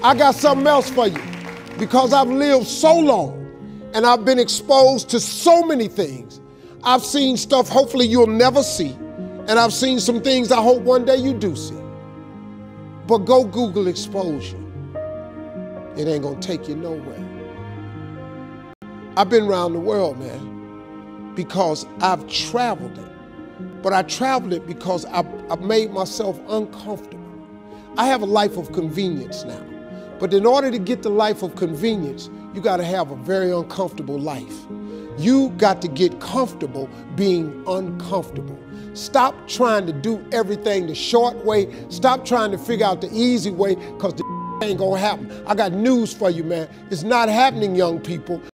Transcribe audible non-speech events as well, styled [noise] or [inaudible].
I got something else for you because I've lived so long and I've been exposed to so many things. I've seen stuff hopefully you'll never see, and I've seen some things I hope one day you do see. But go Google exposure. It ain't gonna take you nowhere. I've been around the world, man, because I've traveled it. But I traveled it because I, I made myself uncomfortable. I have a life of convenience now. But in order to get the life of convenience, you got to have a very uncomfortable life. You got to get comfortable being uncomfortable. Stop trying to do everything the short way. Stop trying to figure out the easy way because the [laughs] ain't gonna happen. I got news for you, man. It's not happening, young people.